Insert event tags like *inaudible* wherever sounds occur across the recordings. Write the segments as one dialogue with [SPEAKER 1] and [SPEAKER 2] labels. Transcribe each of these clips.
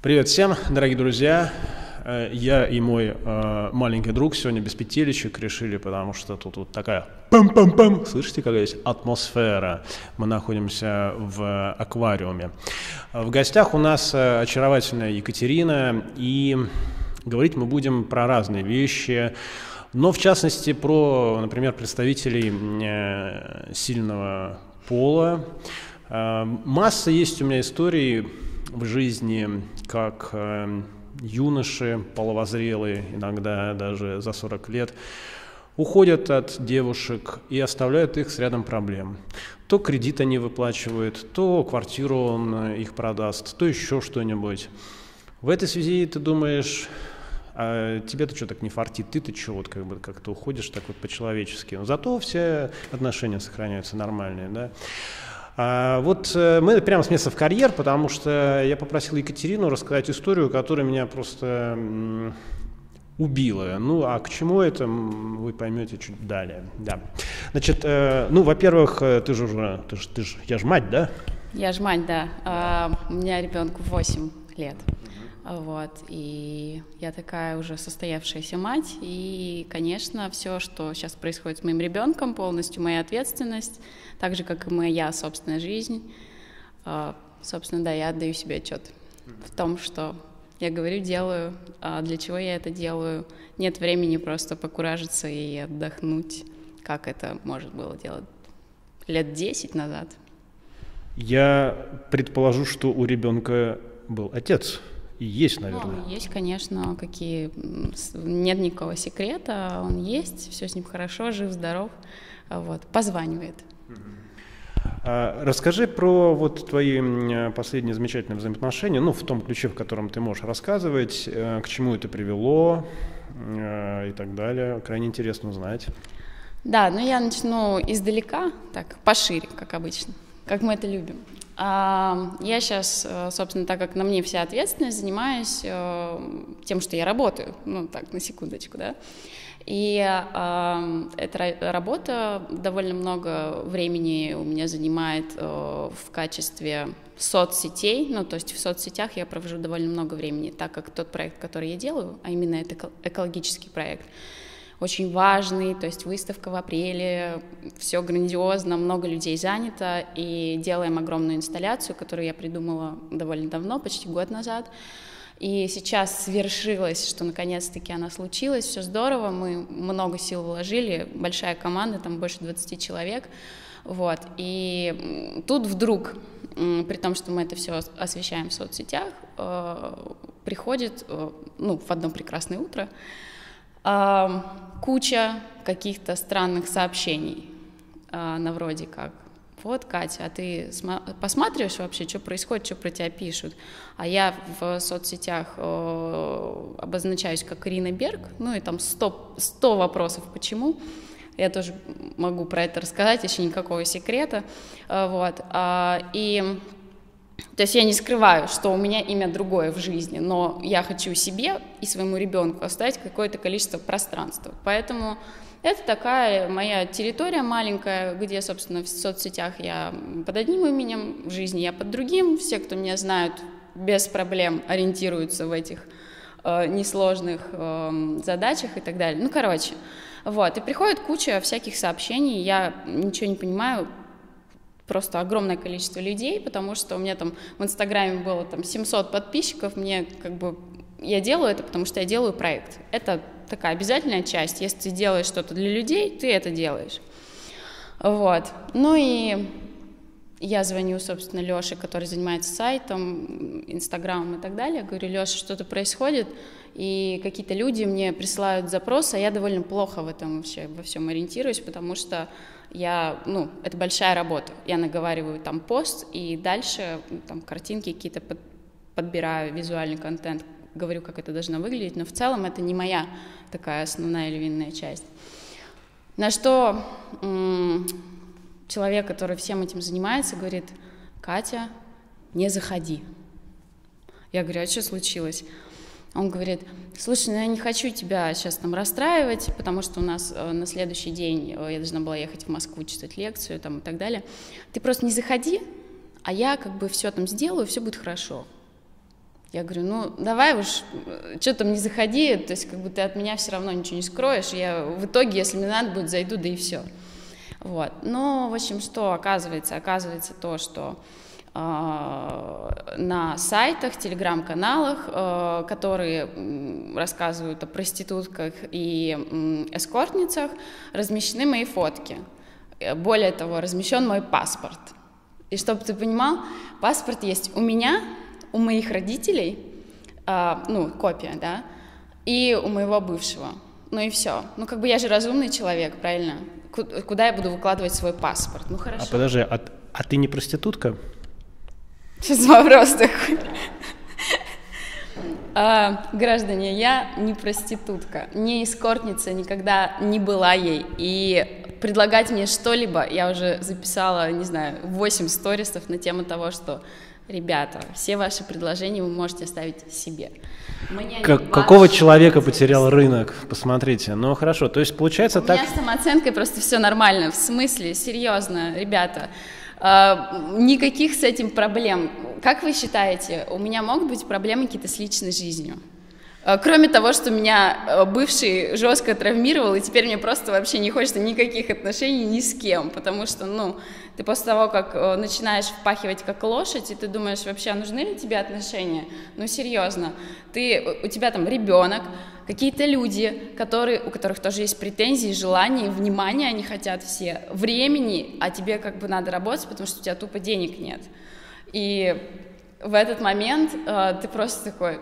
[SPEAKER 1] Привет всем, дорогие друзья. Э, я и мой э, маленький друг сегодня без петелечек решили, потому что тут вот такая пам-пам-пам. Слышите, какая есть атмосфера? Мы находимся в аквариуме. В гостях у нас э, очаровательная Екатерина, и говорить мы будем про разные вещи, но в частности про, например, представителей э, сильного пола. Э, масса есть у меня историй в жизни, как э, юноши половозрелые, иногда даже за 40 лет, уходят от девушек и оставляют их с рядом проблем. То кредит они выплачивают, то квартиру он э, их продаст, то еще что-нибудь. В этой связи ты думаешь, а тебе-то что так не фартит, ты-то что вот как бы как-то уходишь так вот по-человечески. Но зато все отношения сохраняются нормальные, да. А, вот э, мы прямо с места в карьер, потому что я попросил Екатерину рассказать историю, которая меня просто убила. Ну, а к чему это, вы поймете чуть далее. Да. Значит, э, ну, во-первых, э, ты же уже, ты же, ты же, я же мать, да?
[SPEAKER 2] Я же мать, да. А, у меня ребенку 8 лет. Вот, и я такая уже состоявшаяся мать, и, конечно, все, что сейчас происходит с моим ребенком, полностью моя ответственность, так же, как и моя собственная жизнь. А, собственно, да, я отдаю себе отчет в том, что я говорю, делаю, а для чего я это делаю. Нет времени просто покуражиться и отдохнуть, как это может было делать лет 10 назад.
[SPEAKER 1] Я предположу, что у ребенка был отец. И есть, наверное.
[SPEAKER 2] Ну, есть, конечно, какие... Нет никакого секрета, он есть, все с ним хорошо, жив, здоров, вот, позванивает.
[SPEAKER 1] А, расскажи про вот твои последние замечательные взаимоотношения, ну, в том ключе, в котором ты можешь рассказывать, э, к чему это привело э, и так далее. Крайне интересно узнать.
[SPEAKER 2] Да, ну я начну издалека, так, пошире, как обычно, как мы это любим. Я сейчас, э, собственно, так как на мне вся ответственность, занимаюсь э, тем, что я работаю, ну так, на секундочку, да. И э, эта работа довольно много времени у меня занимает э, в качестве соцсетей, ну то есть в соцсетях я провожу довольно много времени, так как тот проект, который я делаю, а именно это экологический проект, очень важный, то есть выставка в апреле, все грандиозно, много людей занято, и делаем огромную инсталляцию, которую я придумала довольно давно, почти год назад. И сейчас свершилось, что наконец-таки она случилась, все здорово, мы много сил вложили, большая команда, там больше 20 человек, вот, и тут вдруг, при том, что мы это все освещаем в соцсетях, э, приходит, э, ну, в одно прекрасное утро, куча каких-то странных сообщений а, на вроде как вот, Катя, а ты посматриваешь вообще, что происходит, что про тебя пишут? А я в соцсетях э, обозначаюсь как Ирина Берг, ну и там 100, 100 вопросов почему. Я тоже могу про это рассказать, еще никакого секрета. Э, вот. А, и то есть я не скрываю, что у меня имя другое в жизни, но я хочу себе и своему ребенку оставить какое-то количество пространства. Поэтому это такая моя территория маленькая, где, собственно, в соцсетях я под одним именем, в жизни я под другим. Все, кто меня знают, без проблем ориентируются в этих э, несложных э, задачах и так далее. Ну, короче, вот. И приходит куча всяких сообщений, я ничего не понимаю, просто огромное количество людей, потому что у меня там в Инстаграме было там 700 подписчиков, мне как бы я делаю это, потому что я делаю проект. Это такая обязательная часть. Если ты делаешь что-то для людей, ты это делаешь. Вот. Ну и я звоню, собственно, Лёше, который занимается сайтом, Инстаграмом и так далее. Говорю, Лёша, что-то происходит, и какие-то люди мне присылают запросы, а я довольно плохо в этом вообще во всем ориентируюсь, потому что я, ну, это большая работа. Я наговариваю там пост, и дальше там картинки какие-то под, подбираю, визуальный контент, говорю, как это должно выглядеть, но в целом это не моя такая основная или винная часть. На что м- человек, который всем этим занимается, говорит, Катя, не заходи. Я говорю, а что случилось? Он говорит, слушай, ну я не хочу тебя сейчас там расстраивать, потому что у нас э, на следующий день э, я должна была ехать в Москву читать лекцию там и так далее. Ты просто не заходи, а я как бы все там сделаю, все будет хорошо. Я говорю, ну, давай уж, что там не заходи, то есть как бы ты от меня все равно ничего не скроешь, я в итоге, если мне надо будет, зайду, да и все. Вот. Но, в общем, что оказывается? Оказывается то, что э, на сайтах, телеграм-каналах, э, которые рассказывают о проститутках и э, эскортницах, размещены мои фотки. Более того, размещен мой паспорт. И чтобы ты понимал, паспорт есть у меня, у моих родителей, э, ну, копия, да, и у моего бывшего. Ну и все. Ну, как бы я же разумный человек, правильно? Куда я буду выкладывать свой паспорт? Ну, хорошо.
[SPEAKER 1] А подожди, а, а ты не проститутка?
[SPEAKER 2] Сейчас вопрос такой. А, граждане, я не проститутка, не эскортница, никогда не была ей. И предлагать мне что-либо, я уже записала, не знаю, 8 сторисов на тему того, что Ребята, все ваши предложения вы можете оставить себе.
[SPEAKER 1] как, какого человека потерял рынок? Посмотрите. Ну хорошо, то есть получается
[SPEAKER 2] У
[SPEAKER 1] так...
[SPEAKER 2] У меня с самооценкой просто все нормально. В смысле, серьезно, ребята. Э, никаких с этим проблем. Как вы считаете, у меня могут быть проблемы какие-то с личной жизнью? Э, кроме того, что меня э, бывший жестко травмировал, и теперь мне просто вообще не хочется никаких отношений ни с кем, потому что, ну, ты после того, как э, начинаешь впахивать как лошадь, и ты думаешь, вообще, а нужны ли тебе отношения? Ну, серьезно, ты, у тебя там ребенок, какие-то люди, которые, у которых тоже есть претензии, желания, внимания они хотят все, времени, а тебе как бы надо работать, потому что у тебя тупо денег нет. И в этот момент э, ты просто такой,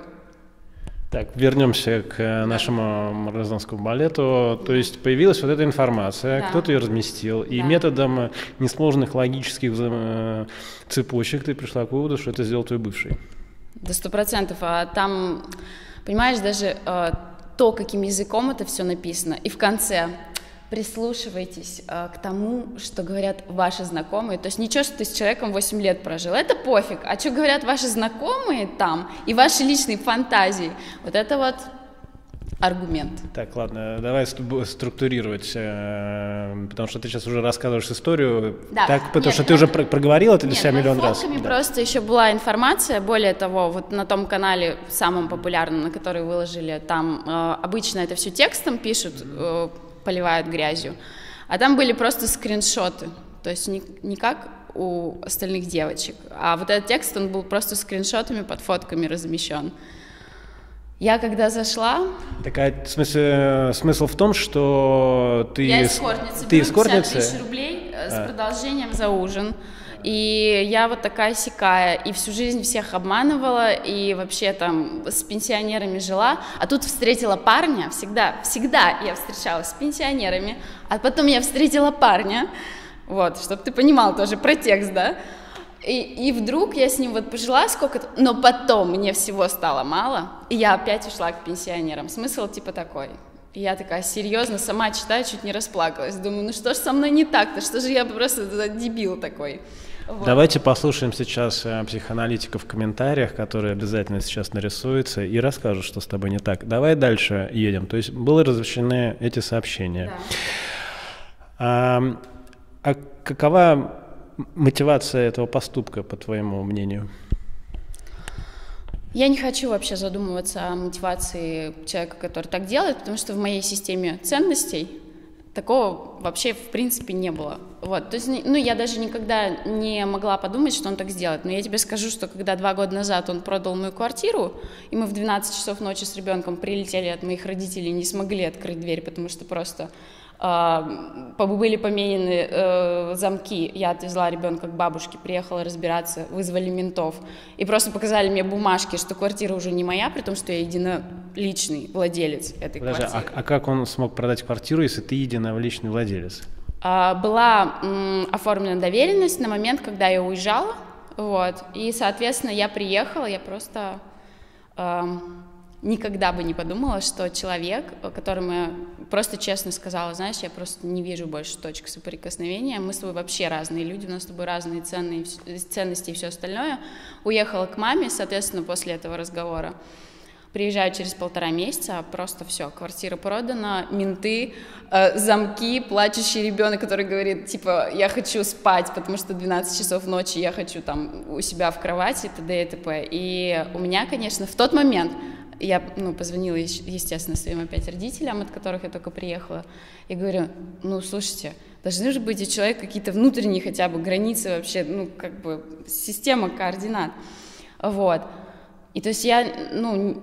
[SPEAKER 1] так, вернемся к э, нашему Морозовскому балету. То есть появилась вот эта информация, да. кто-то ее разместил, да. и методом несложных логических э, цепочек ты пришла к выводу, что это сделал твой бывший.
[SPEAKER 2] Да сто процентов. А там, понимаешь, даже э, то, каким языком это все написано, и в конце прислушивайтесь э, к тому, что говорят ваши знакомые. То есть ничего, что ты с человеком 8 лет прожил, это пофиг. А что говорят ваши знакомые там и ваши личные фантазии, вот это вот аргумент.
[SPEAKER 1] Так, ладно, давай структурировать, э, потому что ты сейчас уже рассказываешь историю, да. так, потому нет, что ты уже проговорил это для нет, себя миллион раз.
[SPEAKER 2] Да. просто еще была информация, более того, вот на том канале самом популярном, на который выложили, там э, обычно это все текстом пишут, э, поливают грязью. А там были просто скриншоты, то есть не, не как у остальных девочек. А вот этот текст, он был просто скриншотами под фотками размещен. Я когда зашла...
[SPEAKER 1] Такая, в смысле, смысл в том, что ты...
[SPEAKER 2] Я эскортница,
[SPEAKER 1] ты эскортница?
[SPEAKER 2] тысяч рублей э, с а. продолжением за ужин. И я вот такая сякая, и всю жизнь всех обманывала, и вообще там с пенсионерами жила. А тут встретила парня, всегда, всегда я встречалась с пенсионерами, а потом я встретила парня, вот, чтобы ты понимал тоже про текст, да. И, и вдруг я с ним вот пожила сколько-то, но потом мне всего стало мало, и я опять ушла к пенсионерам. Смысл типа такой. И я такая серьезно, сама читаю, чуть не расплакалась. Думаю, ну что ж со мной не так-то, что же я просто дебил такой.
[SPEAKER 1] Вот. Давайте послушаем сейчас э, психоаналитиков в комментариях, которые обязательно сейчас нарисуются и расскажут, что с тобой не так. Давай дальше едем. То есть были размещены эти сообщения. Да. А, а какова мотивация этого поступка, по твоему мнению?
[SPEAKER 2] Я не хочу вообще задумываться о мотивации человека, который так делает, потому что в моей системе ценностей такого вообще в принципе не было. Вот, то есть, ну, я даже никогда не могла подумать, что он так сделает. Но я тебе скажу, что когда два года назад он продал мою квартиру, и мы в 12 часов ночи с ребенком прилетели от моих родителей, не смогли открыть дверь, потому что просто были поменены э, замки, я отвезла ребенка к бабушке, приехала разбираться, вызвали ментов, и просто показали мне бумажки, что квартира уже не моя, при том, что я единоличный владелец этой Подожди, а,
[SPEAKER 1] квартиры. А, а как он смог продать квартиру, если ты единоличный владелец?
[SPEAKER 2] А, была м, оформлена доверенность на момент, когда я уезжала, вот, и, соответственно, я приехала, я просто... Эм, никогда бы не подумала, что человек, которому я просто честно сказала, знаешь, я просто не вижу больше точек соприкосновения, мы с тобой вообще разные люди, у нас с тобой разные ценные, ценности и все остальное, уехала к маме, соответственно, после этого разговора. Приезжаю через полтора месяца, просто все, квартира продана, менты, э, замки, плачущий ребенок, который говорит, типа, я хочу спать, потому что 12 часов ночи я хочу там у себя в кровати, т.д. и т.п. И у меня, конечно, в тот момент я ну, позвонила, естественно, своим опять родителям, от которых я только приехала, и говорю, ну, слушайте, должны же быть у человека какие-то внутренние хотя бы границы вообще, ну, как бы система координат. Вот. И то есть я, ну,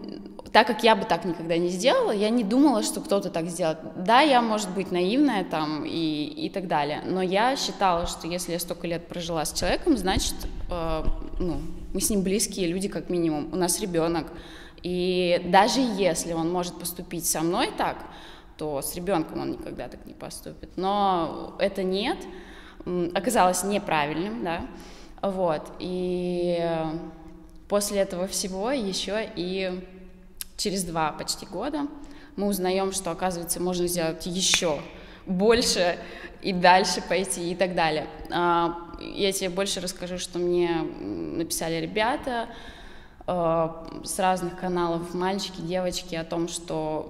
[SPEAKER 2] так как я бы так никогда не сделала, я не думала, что кто-то так сделает. Да, я, может быть, наивная там и, и так далее, но я считала, что если я столько лет прожила с человеком, значит, э, ну, мы с ним близкие люди как минимум, у нас ребенок, и даже если он может поступить со мной так, то с ребенком он никогда так не поступит. Но это нет, оказалось неправильным, да, вот, и после этого всего еще и через два почти года мы узнаем, что, оказывается, можно сделать еще больше и дальше пойти и так далее. А, я тебе больше расскажу, что мне написали ребята, с разных каналов. Мальчики, девочки о том, что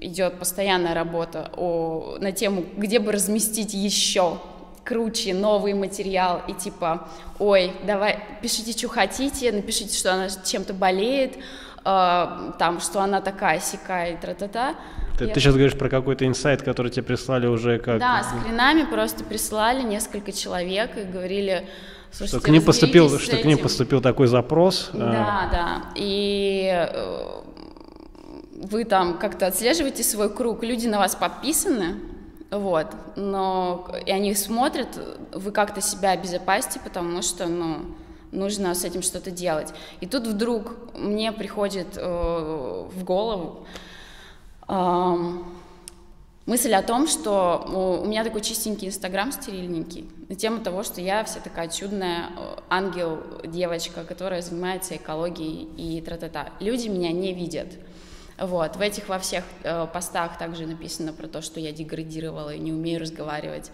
[SPEAKER 2] идет постоянная работа о, на тему, где бы разместить еще круче новый материал. И типа, ой, давай, пишите, что хотите, напишите, что она чем-то болеет, э, там, что она такая сякая, тра-та-та.
[SPEAKER 1] Ты, я... ты сейчас говоришь про какой-то инсайт, который тебе прислали уже как...
[SPEAKER 2] Да, скринами просто прислали несколько человек и говорили,
[SPEAKER 1] Слушайте, что к ним поступил, что к ним поступил такой запрос.
[SPEAKER 2] Да, да. И э, вы там как-то отслеживаете свой круг, люди на вас подписаны, вот, но и они смотрят, вы как-то себя обезопасите, потому что, ну, нужно с этим что-то делать. И тут вдруг мне приходит э, в голову э, мысль о том, что у меня такой чистенький инстаграм, стерильненький, на тему того, что я вся такая чудная э, ангел, девочка, которая занимается экологией и тра-та-та. Люди меня не видят. Вот. В этих во всех э, постах также написано про то, что я деградировала и не умею разговаривать.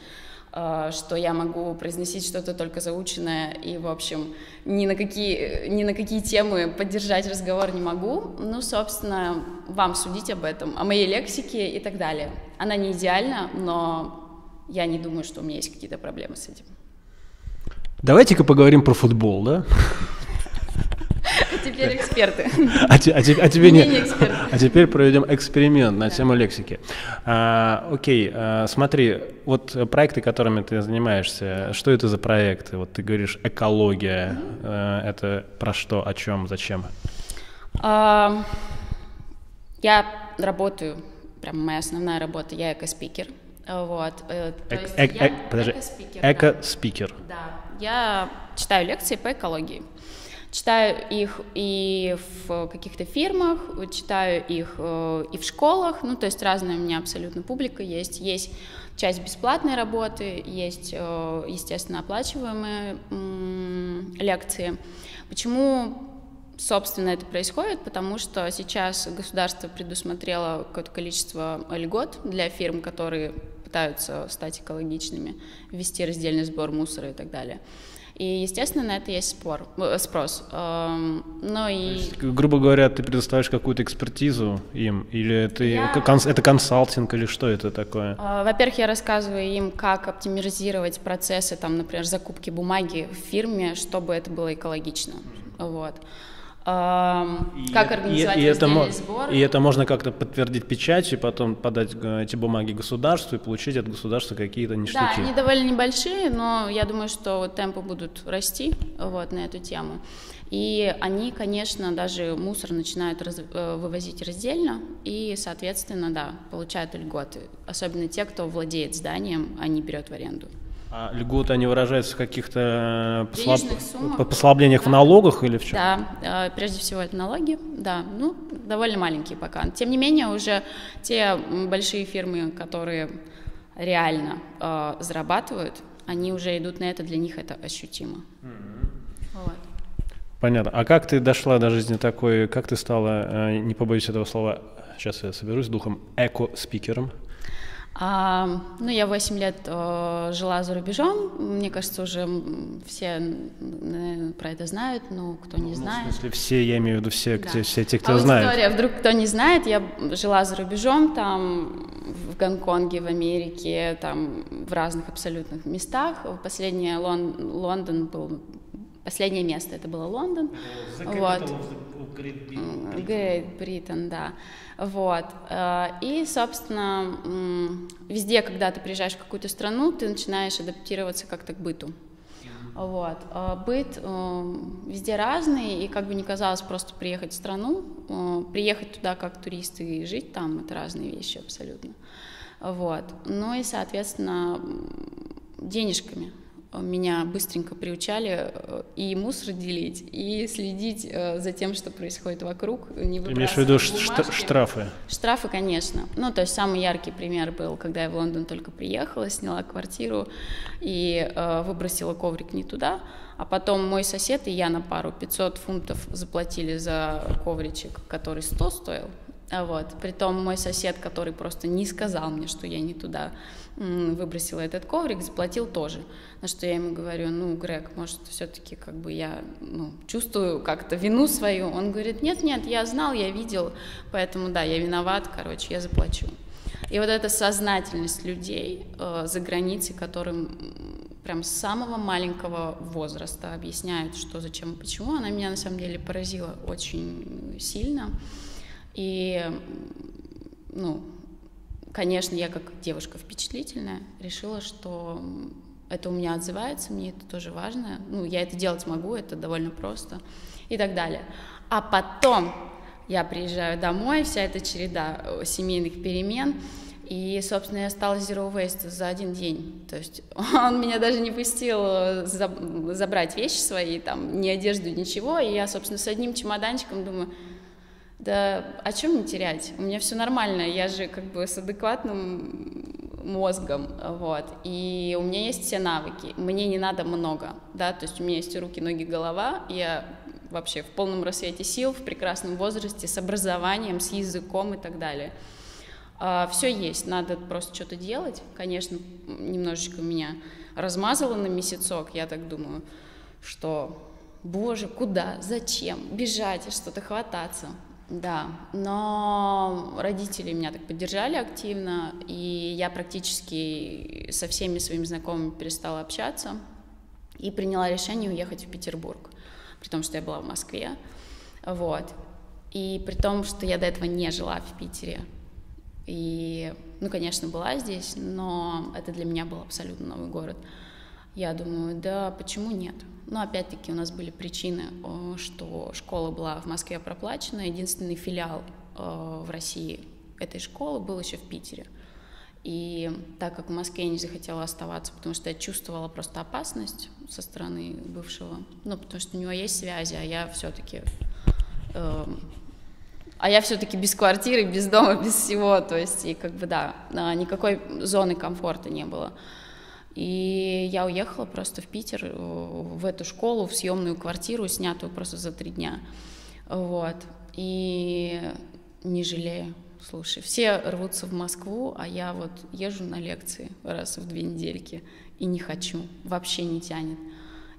[SPEAKER 2] Э, что я могу произносить что-то только заученное, и, в общем, ни на какие, ни на какие темы поддержать разговор не могу. Ну, собственно, вам судить об этом, о моей лексике и так далее. Она не идеальна, но я не думаю, что у меня есть какие-то проблемы с этим.
[SPEAKER 1] Давайте-ка поговорим про футбол, да?
[SPEAKER 2] Теперь эксперты. *laughs*
[SPEAKER 1] А, те, а, те, а, тебе не, а теперь проведем эксперимент на тему лексики. А, окей, а, смотри, вот проекты, которыми ты занимаешься, что это за проекты? Вот ты говоришь экология, а, это про что, о чем, зачем?
[SPEAKER 2] А, я работаю, прям моя основная работа, я экоспикер. Вот, э,
[SPEAKER 1] э, я подожди, эко-спикер. Эко-спикер.
[SPEAKER 2] Да. да, я читаю лекции по экологии. Читаю их и в каких-то фирмах, читаю их э, и в школах, ну, то есть разная у меня абсолютно публика есть. Есть часть бесплатной работы, есть, э, естественно, оплачиваемые лекции. Почему Собственно, это происходит, потому что сейчас государство предусмотрело какое-то количество льгот для фирм, которые пытаются стать экологичными, ввести раздельный сбор мусора и так далее. И, естественно, на это есть спор, э, спрос. Эм, но и...
[SPEAKER 1] Есть, грубо говоря, ты предоставляешь какую-то экспертизу им, или ты, я... это консалтинг, или что это такое?
[SPEAKER 2] Э, во-первых, я рассказываю им, как оптимизировать процессы, там, например, закупки бумаги в фирме, чтобы это было экологично. Вот.
[SPEAKER 1] И, как организовать и, и это, сбор. И это можно как-то подтвердить печатью, потом подать э, эти бумаги государству и получить от государства какие-то ништяки.
[SPEAKER 2] Да, они довольно небольшие, но я думаю, что темпы будут расти вот, на эту тему. И они, конечно, даже мусор начинают раз, э, вывозить раздельно, и, соответственно, да, получают льготы. Особенно те, кто владеет зданием, а не берет в аренду.
[SPEAKER 1] А льготы, они выражаются в каких-то э, послаб... послаблениях да. в налогах или в чем?
[SPEAKER 2] Да, э, прежде всего это налоги, да, ну, довольно маленькие пока. Тем не менее, уже те большие фирмы, которые реально э, зарабатывают, они уже идут на это, для них это ощутимо. Mm-hmm.
[SPEAKER 1] Вот. Понятно. А как ты дошла до жизни такой, как ты стала, э, не побоюсь этого слова, сейчас я соберусь с духом, эко-спикером?
[SPEAKER 2] А, ну, я 8 лет э, жила за рубежом. Мне кажется, уже все наверное, про это знают, но кто не ну, знает.
[SPEAKER 1] В смысле, все, я имею в виду все, да. все те, кто
[SPEAKER 2] а
[SPEAKER 1] знает.
[SPEAKER 2] История, вдруг кто не знает, я жила за рубежом, там в Гонконге, в Америке, там в разных абсолютных местах. Последний Лон, Лондон был Последнее место это было Лондон.
[SPEAKER 1] вот.
[SPEAKER 2] Great Britain, да. Вот. Э, и, собственно, везде, когда ты приезжаешь в какую-то страну, ты начинаешь адаптироваться как-то к быту. Вот. Э, быт э, везде разный, и как бы не казалось просто приехать в страну, приехать туда как турист и жить там, это разные вещи абсолютно. Вот. Ну и, соответственно, денежками меня быстренько приучали э, и мусор делить, и следить э, за тем, что происходит вокруг.
[SPEAKER 1] Не Ты имеешь в виду бумажки. штрафы?
[SPEAKER 2] Штрафы, конечно. Ну, то есть самый яркий пример был, когда я в Лондон только приехала, сняла квартиру и э, выбросила коврик не туда, а потом мой сосед и я на пару 500 фунтов заплатили за ковричек, который 100 стоил. А вот. Притом мой сосед, который просто не сказал мне, что я не туда выбросила этот коврик, заплатил тоже. На что я ему говорю, ну, Грег, может, все-таки как бы я ну, чувствую как-то вину свою. Он говорит, нет-нет, я знал, я видел, поэтому да, я виноват, короче, я заплачу. И вот эта сознательность людей э, за границей, которым прям с самого маленького возраста объясняют, что, зачем и почему, она меня на самом деле поразила очень сильно. И, ну, конечно, я как девушка впечатлительная решила, что это у меня отзывается, мне это тоже важно, ну, я это делать могу, это довольно просто и так далее. А потом я приезжаю домой, вся эта череда э, семейных перемен, и, собственно, я стала zero waste за один день. То есть *laughs* он меня даже не пустил э, забрать вещи свои, там, ни одежду, ничего. И я, собственно, с одним чемоданчиком думаю, да о чем мне терять? У меня все нормально, я же как бы с адекватным мозгом, вот, и у меня есть все навыки, мне не надо много, да, то есть у меня есть руки, ноги, голова, я вообще в полном рассвете сил, в прекрасном возрасте, с образованием, с языком и так далее. А, все есть, надо просто что-то делать, конечно, немножечко меня размазало на месяцок, я так думаю, что, боже, куда, зачем, бежать, что-то хвататься, да, но родители меня так поддержали активно, и я практически со всеми своими знакомыми перестала общаться и приняла решение уехать в Петербург, при том, что я была в Москве, вот, и при том, что я до этого не жила в Питере, и, ну, конечно, была здесь, но это для меня был абсолютно новый город. Я думаю, да, почему нет? Но опять-таки у нас были причины, э, что школа была в Москве проплачена, единственный филиал э, в России этой школы был еще в Питере. И так как в Москве я не захотела оставаться, потому что я чувствовала просто опасность со стороны бывшего, ну, потому что у него есть связи, а я все-таки э, а я все-таки без квартиры, без дома, без всего, то есть, и как бы, да, никакой зоны комфорта не было. И я уехала просто в Питер, э, в эту школу, в съемную квартиру, снятую просто за три дня. Вот. И не жалею. Слушай, все рвутся в Москву, а я вот езжу на лекции раз в две недельки и не хочу, вообще не тянет.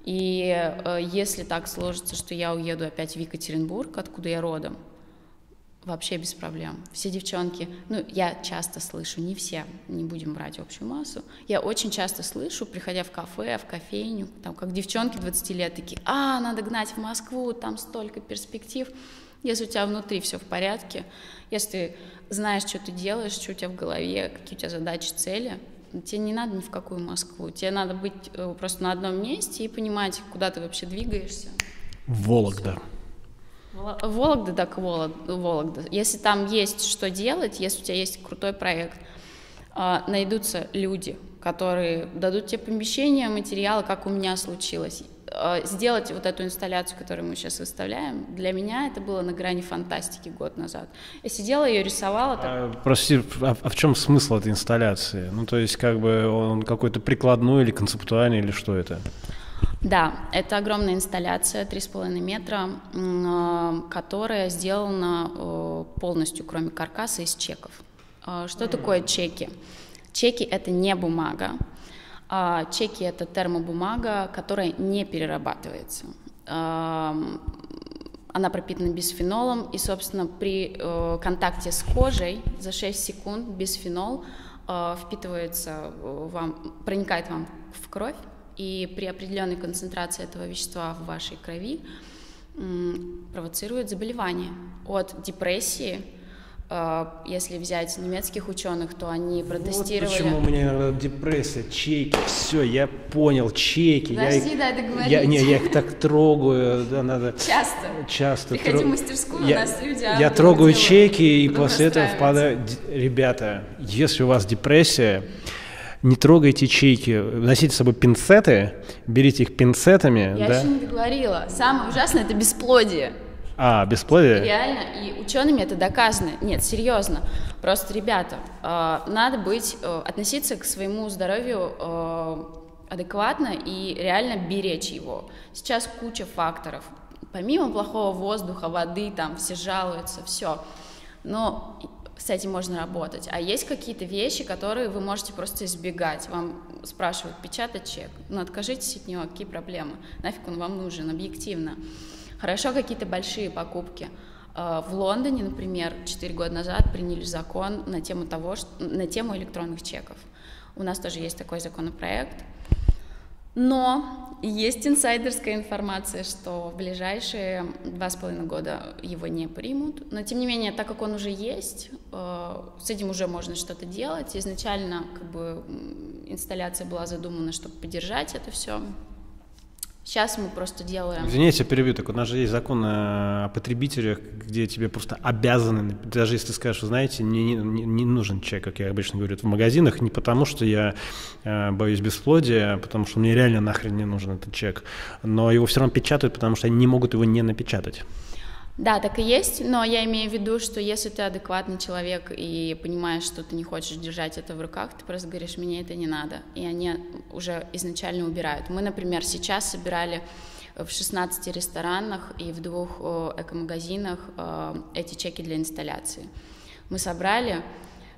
[SPEAKER 2] И э, если так сложится, что я уеду опять в Екатеринбург, откуда я родом, Вообще без проблем. Все девчонки, ну, я часто слышу, не все, не будем брать общую массу, я очень часто слышу, приходя в кафе, в кофейню, там, как девчонки 20 лет такие, а, надо гнать в Москву, там столько перспектив. Если у тебя внутри все в порядке, если знаешь, что ты делаешь, что у тебя в голове, какие у тебя задачи, цели, тебе не надо ни в какую Москву. Тебе надо быть э, просто на одном месте и понимать, куда ты вообще двигаешься.
[SPEAKER 1] Вологда.
[SPEAKER 2] Вологда, так Вологда. Если там есть что делать, если у тебя есть крутой проект, а, найдутся люди, которые дадут тебе помещение, материалы, как у меня случилось. А, сделать вот эту инсталляцию, которую мы сейчас выставляем, для меня это было на грани фантастики год назад. Я сидела, ее рисовала. Так... А,
[SPEAKER 1] прости, а, а в чем смысл этой инсталляции? Ну, то есть, как бы он какой-то прикладной или концептуальный, или что это?
[SPEAKER 2] Да, это огромная инсталляция 3,5 метра, э, которая сделана полностью, кроме каркаса, из чеков. Э, что такое чеки? Чеки — это не бумага. А чеки — это термобумага, которая не перерабатывается. Она пропитана бисфенолом, и, собственно, при э, контакте с кожей за 6 секунд бисфенол э, впитывается вам, проникает вам в кровь, и при определенной концентрации этого вещества в вашей крови провоцирует заболевание от депрессии а, если взять немецких ученых, то они протестировали...
[SPEAKER 1] Вот почему у меня иногда депрессия, чеки, все, я понял, чеки.
[SPEAKER 2] Подожди,
[SPEAKER 1] я,
[SPEAKER 2] дай договорить.
[SPEAKER 1] Я, не, я их так трогаю, да, надо...
[SPEAKER 2] Часто.
[SPEAKER 1] Часто.
[SPEAKER 2] Приходи в мастерскую,
[SPEAKER 1] я,
[SPEAKER 2] у нас люди...
[SPEAKER 1] Я трогаю чеки, и после этого впадаю... Ребята, если у вас депрессия, не трогайте чеки, носите с собой пинцеты, берите их пинцетами.
[SPEAKER 2] Я
[SPEAKER 1] да?
[SPEAKER 2] еще не договорила. Самое ужасное – это бесплодие.
[SPEAKER 1] А, бесплодие?
[SPEAKER 2] Реально, и учеными это доказано. Нет, серьезно. Просто, ребята, э, надо быть, э, относиться к своему здоровью э, адекватно и реально беречь его. Сейчас куча факторов. Помимо плохого воздуха, воды, там все жалуются, все. Но с этим можно работать. А есть какие-то вещи, которые вы можете просто избегать. Вам спрашивают, печатать чек. Ну, откажитесь от него, какие проблемы? Нафиг он вам нужен, объективно. Хорошо какие-то большие покупки. Э, в Лондоне, например, 4 года назад приняли закон на тему того, что, на тему электронных чеков. У нас тоже есть такой законопроект. Но есть инсайдерская информация, что в ближайшие два с половиной года его не примут. Но тем не менее, так как он уже есть, э, с этим уже можно что-то делать. Изначально как бы инсталляция была задумана, чтобы поддержать это все. Сейчас мы просто делаем...
[SPEAKER 1] Извините, перебью, так у нас же есть закон о потребителях, где тебе просто обязаны, даже если скажешь, вы знаете, не, не, не нужен чек, как я обычно говорю, в магазинах, не потому что я э, боюсь бесплодия, а потому что мне реально нахрен не нужен этот чек, но его все равно печатают, потому что они не могут его не напечатать.
[SPEAKER 2] Да, так и есть, но я имею в виду, что если ты адекватный человек и понимаешь, что ты не хочешь держать это в руках, ты просто говоришь, мне это не надо, и они уже изначально убирают. Мы, например, сейчас собирали в 16 ресторанах и в двух эко-магазинах э, эти чеки для инсталляции. Мы собрали,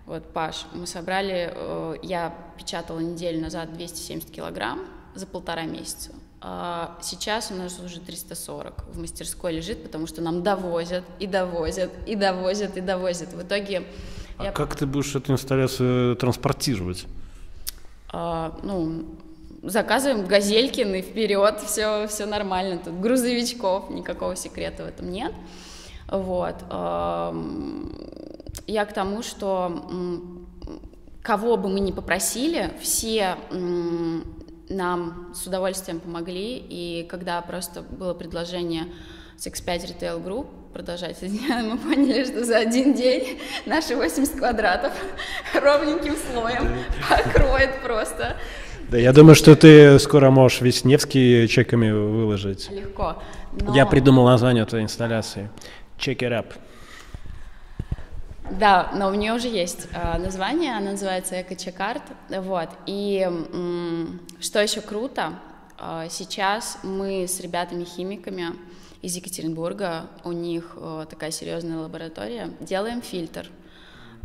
[SPEAKER 2] вот, Паш, мы собрали, э, я печатала неделю назад 270 килограмм за полтора месяца. А сейчас у нас уже 340 в мастерской лежит, потому что нам довозят и довозят и довозят и довозят. В итоге...
[SPEAKER 1] А я... как ты будешь эту инсталляцию транспортировать?
[SPEAKER 2] А, ну, заказываем газелькины вперед, все, все нормально. Тут грузовичков, никакого секрета в этом нет. Вот. Я к тому, что кого бы мы ни попросили, все нам с удовольствием помогли, и когда просто было предложение с X5 Retail Group продолжать *laughs* мы поняли, что за один день наши 80 квадратов *laughs* ровненьким слоем *laughs* покроет просто.
[SPEAKER 1] Да, я думаю, что ты скоро можешь весь Невский чеками выложить.
[SPEAKER 2] Легко.
[SPEAKER 1] Но... Я придумал название этой инсталляции. Check it up.
[SPEAKER 2] Да, но у нее уже есть э, название, она называется Эко-чекарт, вот, и что еще круто, э, сейчас мы с ребятами-химиками из Екатеринбурга, у них э, такая серьезная лаборатория, делаем фильтр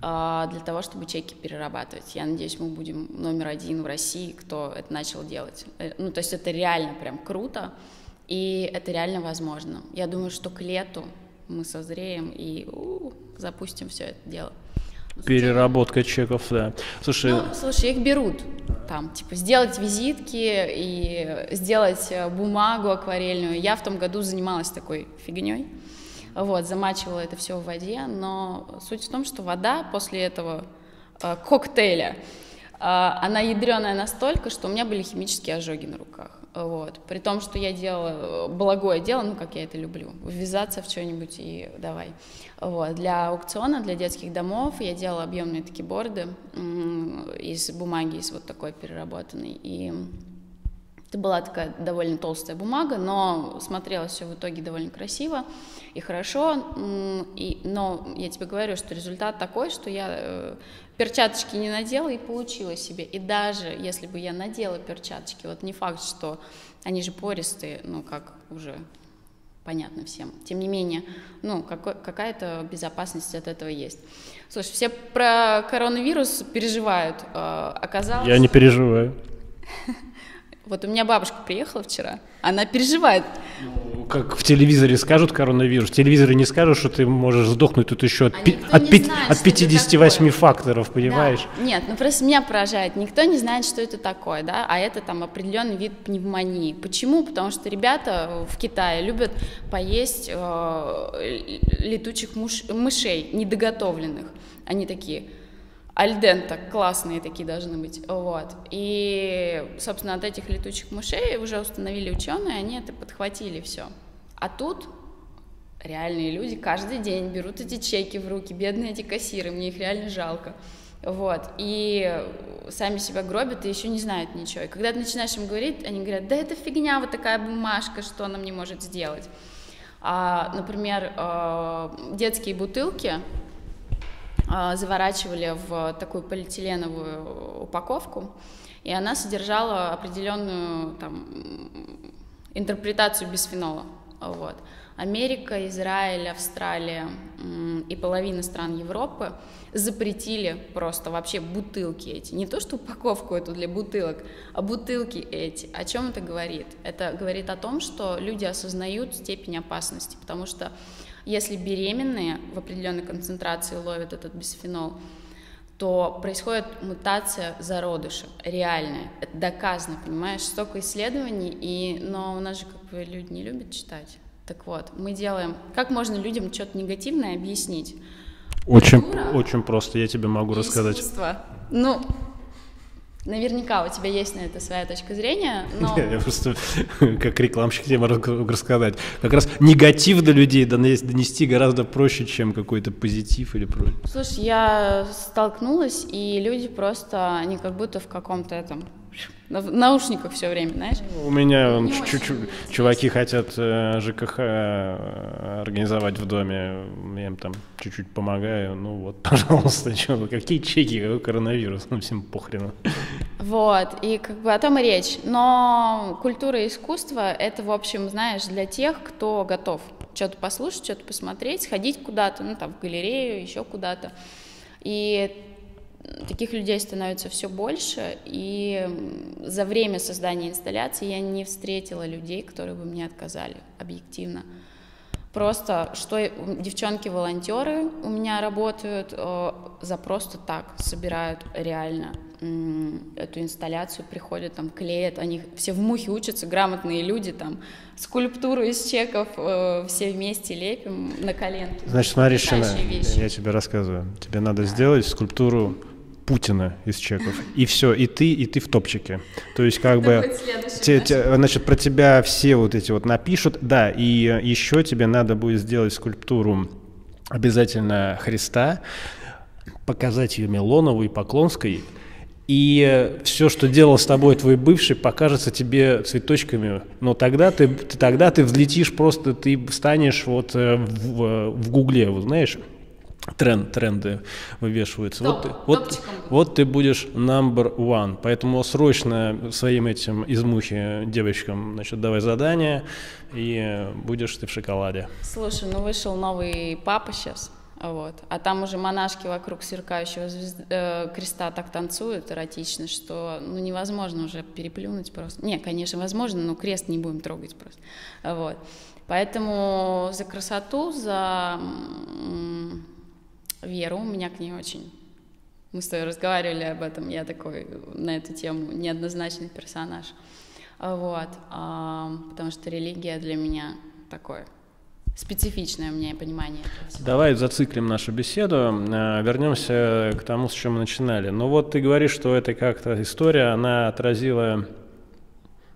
[SPEAKER 2] э, для того, чтобы чеки перерабатывать. Я надеюсь, мы будем номер один в России, кто это начал делать. Э, ну, то есть это реально прям круто, и это реально возможно. Я думаю, что к лету мы созреем и у, запустим все это дело.
[SPEAKER 1] Переработка чеков, да. Слушай,
[SPEAKER 2] ну, слушай, их берут там, типа, сделать визитки и сделать э, бумагу акварельную. Я в том году занималась такой фигней, вот, замачивала это все в воде, но суть в том, что вода после этого э, коктейля, э, она ядреная настолько, что у меня были химические ожоги на руках. Вот. При том, что я делала благое дело, ну, как я это люблю, ввязаться в что-нибудь и давай. Вот. Для аукциона, для детских домов я делала объемные такие борды из бумаги, из вот такой переработанной. И это была такая довольно толстая бумага, но смотрелось все в итоге довольно красиво и хорошо. И, но я тебе говорю, что результат такой, что я э, перчаточки не надела и получила себе. И даже если бы я надела перчаточки, вот не факт, что они же пористые, ну как уже понятно всем. Тем не менее, ну, какая-то безопасность от этого есть. Слушай, все про коронавирус переживают. Э, оказалось...
[SPEAKER 1] Я не переживаю.
[SPEAKER 2] Вот у меня бабушка приехала вчера, она переживает.
[SPEAKER 1] Ну, как в телевизоре скажут коронавирус, в телевизоре не скажут, что ты можешь сдохнуть тут еще от, а пи- от, пи- знает, от 58 факторов, понимаешь?
[SPEAKER 2] Да. Нет, ну просто меня поражает, никто не знает, что это такое, да, а это там определенный вид пневмонии. Почему? Потому что ребята в Китае любят поесть э, летучих муш- мышей недоготовленных. Они такие, альдента, классные такие должны быть, вот. И, собственно, от этих летучих мышей уже установили ученые, они это подхватили все. А тут реальные люди каждый день берут эти чеки в руки, бедные эти кассиры, мне их реально жалко. Вот, и сами себя гробят и еще не знают ничего. И когда ты начинаешь им говорить, они говорят, да это фигня, вот такая бумажка, что она мне может сделать. А, например, э, детские бутылки, заворачивали в такую полиэтиленовую упаковку, и она содержала определенную там, интерпретацию бисфенола. Вот. Америка, Израиль, Австралия и половина стран Европы запретили просто вообще бутылки эти. Не то, что упаковку эту для бутылок, а бутылки эти. О чем это говорит? Это говорит о том, что люди осознают степень опасности, потому что если беременные в определенной концентрации ловят этот бисфенол, то происходит мутация зародыша, реальная, это доказано, понимаешь, столько исследований, и, но у нас же как бы люди не любят читать. Так вот, мы делаем, как можно людям что-то негативное объяснить?
[SPEAKER 1] Очень, Культура, очень просто, я тебе могу рассказать.
[SPEAKER 2] Искусство. Ну, Наверняка у тебя есть на это своя точка зрения, но... *laughs*
[SPEAKER 1] Я просто *laughs* как рекламщик тебе могу *laughs* рассказать. Как раз негатив до людей донести гораздо проще, чем какой-то позитив или прочее.
[SPEAKER 2] Слушай, я столкнулась, и люди просто, они как будто в каком-то этом в наушниках все время, знаешь?
[SPEAKER 1] У меня он, чуваки хотят э, ЖКХ э, организовать в доме, я им там чуть-чуть помогаю, ну вот, *laughs* пожалуйста, что, какие чеки, какой коронавирус, ну всем похрену.
[SPEAKER 2] Вот, и как бы о том и речь. Но культура и искусство — это, в общем, знаешь, для тех, кто готов что-то послушать, что-то посмотреть, сходить куда-то, ну там в галерею, еще куда-то. И таких людей становится все больше, и за время создания инсталляции я не встретила людей, которые бы мне отказали объективно. Просто что девчонки-волонтеры у меня работают э, за просто так, собирают реально эту инсталляцию, приходят, там, клеят, они все в мухе учатся, грамотные люди, там, скульптуру из чеков э, все вместе лепим на коленке.
[SPEAKER 1] Значит, смотри, Шина, я тебе рассказываю. Тебе надо да. сделать скульптуру Путина из чеков. И все, и ты, и ты в топчике. То есть как бы, те, те, значит, про тебя все вот эти вот напишут. Да, и еще тебе надо будет сделать скульптуру обязательно Христа, показать ее Милонову и Поклонской, и все, что делал с тобой твой бывший, покажется тебе цветочками. Но тогда ты, тогда ты взлетишь просто, ты станешь вот э, в, в Гугле, вот знаешь, тренд, тренды вывешиваются. Топ, вот, вот, вот ты будешь number one. Поэтому срочно своим этим из мухи девочкам значит, давай задание, и будешь ты в шоколаде.
[SPEAKER 2] Слушай, ну вышел новый папа сейчас. Вот. А там уже монашки вокруг сверкающего звезд... э, креста так танцуют эротично, что ну, невозможно уже переплюнуть просто. Не, конечно, возможно, но крест не будем трогать просто. Вот. Поэтому за красоту, за веру, у меня к ней очень... Мы с тобой разговаривали об этом, я такой на эту тему неоднозначный персонаж. Вот, а, потому что религия для меня такое специфичное у меня понимание.
[SPEAKER 1] Давай зациклим нашу беседу, а, вернемся к тому, с чем мы начинали. Ну вот ты говоришь, что это как-то история, она отразила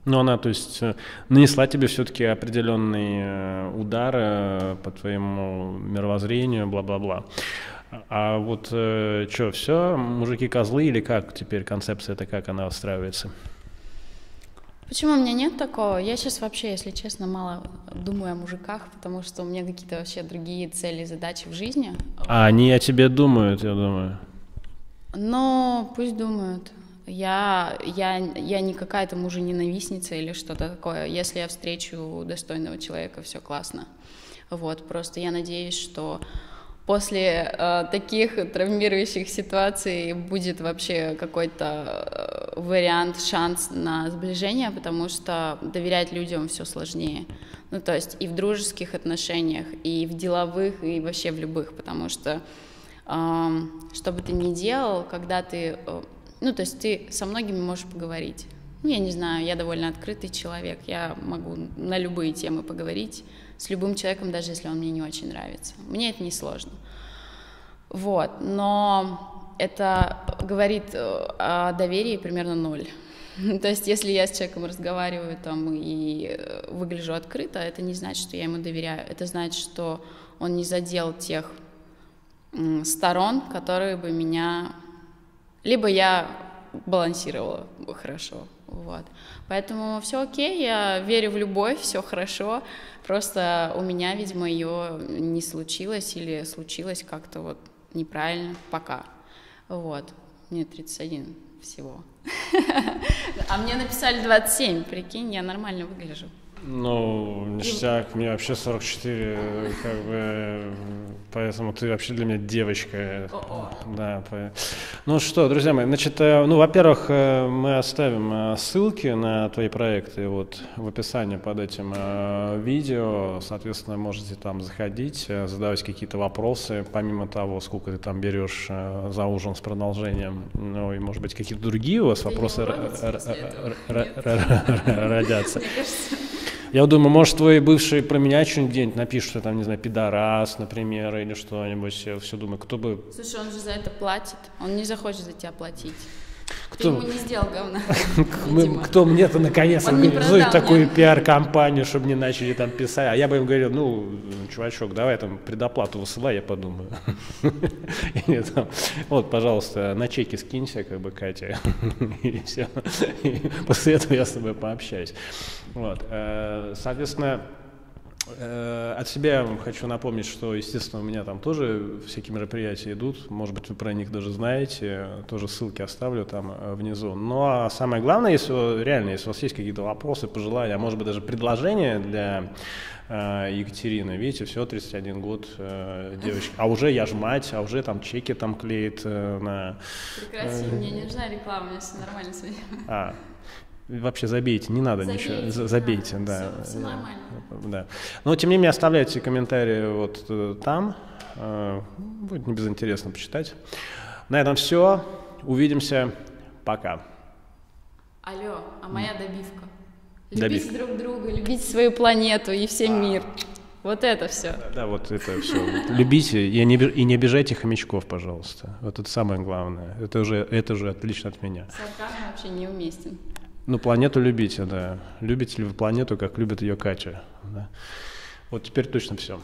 [SPEAKER 1] ну, она, то есть, э, нанесла тебе все-таки определенный э, удар э, по твоему мировоззрению, бла-бла-бла. А вот э, что, все, мужики козлы или как теперь концепция это как она устраивается?
[SPEAKER 2] Почему у меня нет такого? Я сейчас вообще, если честно, мало думаю о мужиках, потому что у меня какие-то вообще другие цели, задачи в жизни.
[SPEAKER 1] А они о тебе думают, я думаю.
[SPEAKER 2] Ну, пусть думают. Я, я, я не какая-то мужа-ненавистница или что-то такое. Если я встречу достойного человека, все классно. Вот, просто я надеюсь, что после э, таких травмирующих ситуаций будет вообще какой-то э, вариант, шанс на сближение, потому что доверять людям все сложнее. Ну, то есть и в дружеских отношениях, и в деловых, и вообще в любых, потому что э, что бы ты ни делал, когда ты, э, ну, то есть ты со многими можешь поговорить. Ну, я не знаю, я довольно открытый человек, я могу на любые темы поговорить, с любым человеком, даже если он мне не очень нравится. Мне это не сложно. Вот, но это говорит э, о доверии примерно ноль. *laughs* То есть, если я с человеком разговариваю там и э, выгляжу открыто, это не значит, что я ему доверяю. Это значит, что он не задел тех сторон, которые бы меня... Либо я балансировала хорошо, вот. Поэтому все окей, я верю в любовь, все хорошо. Просто у меня, видимо, ее не случилось или случилось как-то вот неправильно пока. Вот. Мне 31 всего. *laughs* А мне написали 27, прикинь, я нормально выгляжу.
[SPEAKER 1] Ну, ништяк, мне вообще 44, как бы, поэтому ты вообще для меня девочка. Да, по... ну что, друзья мои, значит, э, ну, во-первых, э, мы оставим э, ссылки на твои проекты вот в описании под этим видео, соответственно, можете там заходить, задавать какие-то вопросы, помимо того, сколько ты там берешь за ужин с продолжением, ну, и, может быть, какие-то другие у вас вопросы родятся. Я думаю, может, твой бывший про меня что-нибудь где-нибудь напишет, что там, не знаю, пидорас, например, или что-нибудь. Я все думаю, кто бы...
[SPEAKER 2] Слушай, он же за это платит. Он не захочет за тебя платить. Кто? Ты ему не сделал говна. *laughs* *laughs*
[SPEAKER 1] Кто мне-то наконец организует такую пиар-компанию, чтобы не начали там писать. А я бы им говорил, ну, чувачок, давай там предоплату высылай, я подумаю. *laughs* Вот, пожалуйста, на чеки скинься, как бы, Катя. И все. После этого я с тобой пообщаюсь. Вот. Э, соответственно, Э, от себя хочу напомнить, что, естественно, у меня там тоже всякие мероприятия идут. Может быть, вы про них даже знаете. Тоже ссылки оставлю там э, внизу. Ну а самое главное, если реально, если у вас есть какие-то вопросы, пожелания, а может быть даже предложения для Екатерины. Видите, все, 31 год э, девочки. А уже я ж мать, а уже там чеки там клеит э, на...
[SPEAKER 2] Прекрати, э, мне не нужна реклама, у меня все нормально с
[SPEAKER 1] А, Вообще забейте, не надо забейте, ничего, забейте, да.
[SPEAKER 2] да. Все, все нормально.
[SPEAKER 1] Да. Но тем не менее оставляйте комментарии вот э, там, э, будет не безинтересно почитать. На этом все, увидимся, пока.
[SPEAKER 2] Алло, а моя добивка? Любите добивка. друг друга, любите свою планету и всем а. мир. Вот это все.
[SPEAKER 1] Да, да, вот это все. Любите и не, и не обижайте хомячков, пожалуйста. Вот это самое главное. Это уже, это уже отлично от меня.
[SPEAKER 2] Сарказм вообще неуместен.
[SPEAKER 1] Ну, планету любите, да. Любите ли вы планету, как любит ее Катя? Да? Вот теперь точно все.